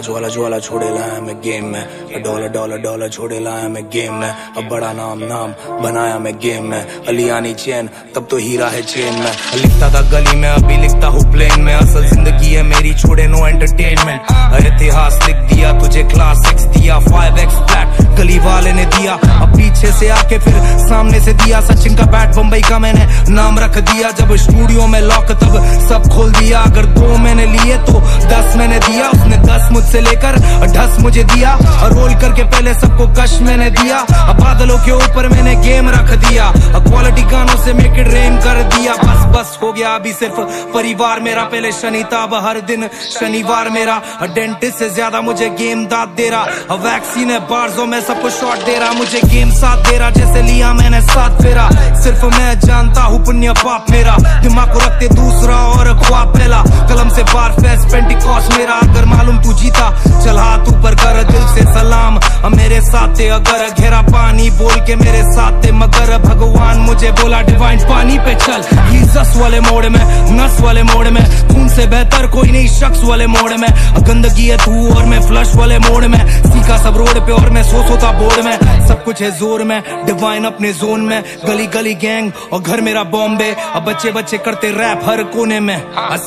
ज्वाला ज्वाला ज्वाला छोड़े लाया मैं गेम में। डॉलर डॉलर डॉलर छोड़े लाया मैं गेम में। अब बड़ा नाम नाम बनाया मैं गेम में। अलियानी चैन, तब तो हीरा है चेन में। लिखता था गली में, अभी लिखता हूँ प्लेन में। असल ज़िंदगी है मेरी, छोड़े नो एंटरटेनमेंट इतिहास लिख दिया तुझे क्लास सिक्स दिया फाइव एक्स फ्लैट गली वाले ने दिया। अब पीछे से आके फिर सामने से दिया। सचिन का बैट बम्बई का मैंने नाम रख दिया। जब स्टूडियो में लॉक तब सब खोल दिया। अगर दो मैंने लिए तो दस मैंने दिया। उसने दस मुझसे लेकर ढस मुझे दिया। और रोल करके पहले सबको कश मैंने दिया। अब बादलों के ऊपर मैंने गेम रख दिया। क्वालिटी गानों से मेक इट रेन कर दिया। बस बस, हो गया अभी सिर्फ़ परिवार मेरा। पहले शनिता, अब हर दिन शनिवार मेरा। डेंटिस्ट से ज़्यादा मुझे गेम दाद दे रहा। वैक्सीन है बार्जों में सब शॉट दे रहा, मुझे गेम साथ दे रहा, जैसे लिया मैंने साथ फेरा। सिर्फ़ मैं जानता हूँ, पुण्य पाप मेरा। दिमाग को रखते दूसरा और ख्वाब पहला। कलम से बार फैस पेंटिकॉस मेरा। अगर मालूम तू जीता चल हाथ ऊपर कर, दिल से सलाम। मेरे साथ अगर घेरा पानी, बोल के मेरे साथ मगर। भगवान मुझे बोला डिवाइन पानी पे चल। जीसस वाले मोड़ में, नस वाले मोड़ में खून से बेहतर कोई नहीं शख्स वाले मोड़ में। गंदगी है तू और मैं फ्लश वाले मोड़ में। सीखा सब रोड पे और मैं सो सोता बोर्ड में। सब कुछ है ज़ोर में डिवाइन अपने जोन में। गली गली गैंग और घर मेरा बॉम्बे अब बच्चे बच्चे करते रैप हर कोने में।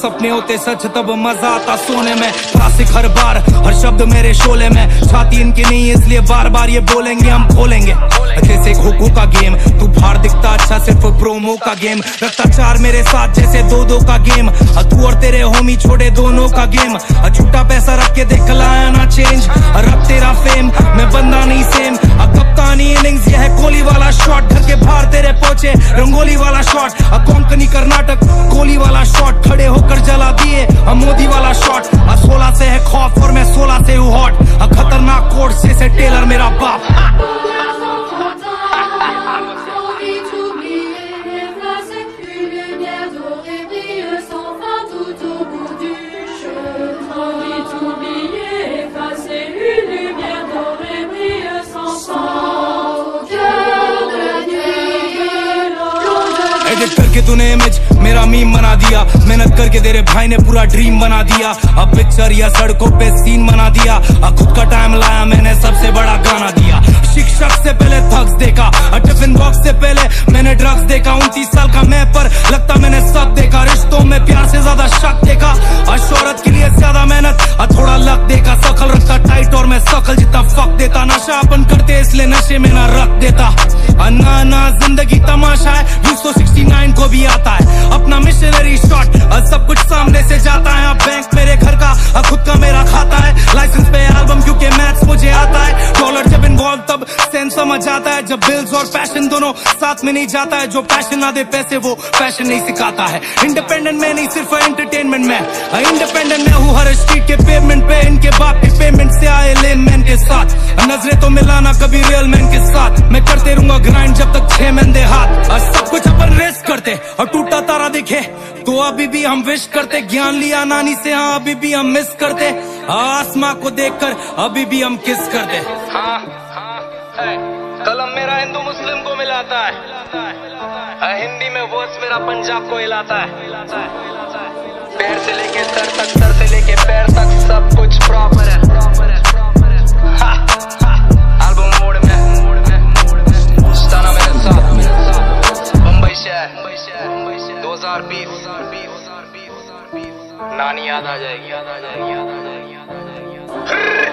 सपने होते सच, तब मज़ा आता सोने में। क्लासिक एक हर बार, हर शब्द मेरे शोले में। छाती इनकी नहीं, इसलिए बार बार ये बोलेंगे, हम खोलेंगे जैसे खोखो का गेम तू बाहर दिखता अच्छा सिर्फ़ प्रोमो का गेम। रखता चार मेरे साथ, जैसे दो दो का गेम। तू और तेरे होमी छोड़े दोनों का गेम। झूठा पैसा रख के देख लाया ना चेंज रब तेरा फेम मैं बंदा नहीं सेम अब एडिट करके तूने इमेज मेरा मीम बना दिया। मेहनत करके तेरे भाई ने पूरा ड्रीम बना दिया। अब पिक्चर या सड़कों पे सीन बना दिया। अब खुद का टाइम लाया, मैंने सबसे बड़ा गाना दिया। शिक्षक से पहले थग्स देखा टिफ़िन बॉक्स से पहले मैंने ड्रग्स देखा। उनतीस साल का मैं पर लगता मैंने सब देखा। रिश्तों तक देखा। और शोहरत के लिए ज़्यादा मेहनत। और थोड़ा लक देखा। सकल रखता टाइट और मैं सकल जितना फक देता। नशा अपन करते, इसलिए नशे में ना रख देता। ना ना, ज़िंदगी तमाशा है। व्यू सौ सिक्सटी नाइन को भी आता है। अपना मिशनरी शॉट और सब कुछ सामने से जाता है। अब आता है जब बिल्स और पैशन दोनों साथ में नहीं जाता है, जो पैशन ना दे पैसे, वो पैशन नहीं सिखाता है। इंडिपेंडेंट मैं नहीं, सिर्फ़ एंटरटेनमेंट में इंडिपेंडेंट मैं हूँ, हर स्ट्रीट के पेमेंट पे, इनके बाप के पेमेंट से आए लेन मैन के साथ। नजरे तो मिलाना कभी रियल मैन के साथ। मैं करते रहूँगा ग्राइंड जब तक छह मैन दे हाथ। और सब कुछ अपन रेस करते, और टूटा तारा देखे तो अभी भी हम विश करते। ज्ञान लिया नानी से हाँ अभी भी हम मिस करते। आसमां को देखकर अभी भी हम किस करते। हाँ हाँ है। कलम मेरा हिंदू मुस्लिम को मिलाता है। हिंदी में वर्ड्स मेरा पंजाब को हिलाता है। पैर से लेके सर तक, सर से लेके पैर तक सब कुछ प्रॉपर है। नानी याद आ जाएगी, याद आ जाएगी, याद आ जाएगी, याद आ जाएगी।